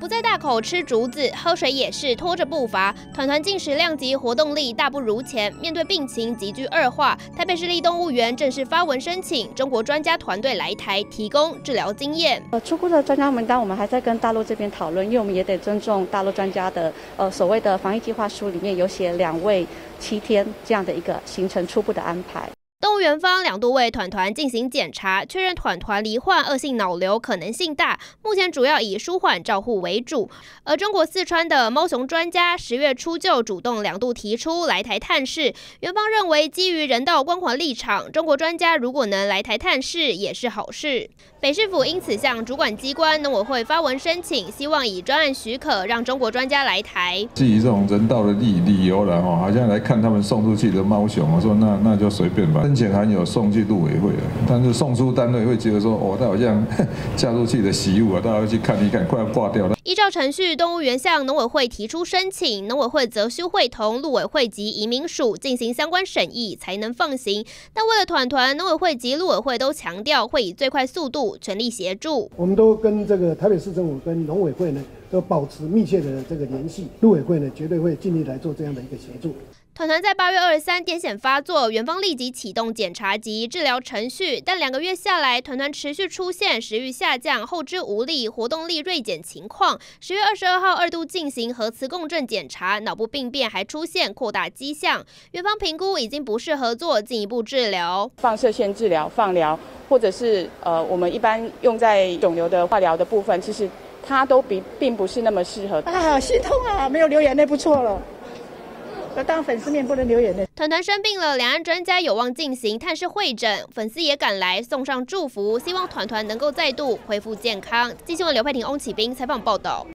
不再大口吃竹子，喝水也是拖着步伐。团团进食量级，活动力大不如前。面对病情急剧恶化，台北市立动物园正式发文申请中国专家团队来台提供治疗经验。呃，初步的专家名单我们还在跟大陆这边讨论，因为我们也得尊重大陆专家的呃所谓的防疫计划书里面有写两位七天这样的一个行程初步的安排。动物园方两度为团团进行检查，确认团团罹患恶性脑瘤可能性大，目前主要以舒缓照护为主。而中国四川的猫熊专家十月初就主动两度提出来台探视，园方认为基于人道关怀立场，中国专家如果能来台探视也是好事。北市府因此向主管机关农委会发文申请，希望以专案许可让中国专家来台。基于这种人道的理理由了哈，好像来看他们送出去的猫熊，我说那那就随便吧。申请还有送去陆委会了，但是送出单位会觉得说，哦，他好像嫁出去的媳妇啊，大家去看一看，快要挂掉了。依照程序，动物园向农委会提出申请，农委会则需会同陆委会及移民署进行相关审议，才能放行。但为了团团，农委会及陆委会都强调会以最快速度全力协助。我们都跟这个台北市政府跟农委会呢，都保持密切的这个联系，陆委会呢绝对会尽力来做这样的一个协助。团团在八月二十三癫痫发作，园方立即启动检查及治疗程序，但两个月下来，团团持续出现食欲下降、后肢无力、活动力锐减情况。十月二十二号二度进行核磁共振检查，脑部病变还出现扩大迹象，园方评估已经不适合做进一步治疗，放射线治疗、放疗，或者是呃我们一般用在肿瘤的化疗的部分，其实它都比并不是那么适合。啊，心痛啊，没有流眼泪不错了。当粉丝面不能流眼泪。团团生病了，两岸专家有望进行探视会诊，粉丝也赶来送上祝福，希望团团能够再度恢复健康。记新闻刘佩婷、翁启斌采访报道。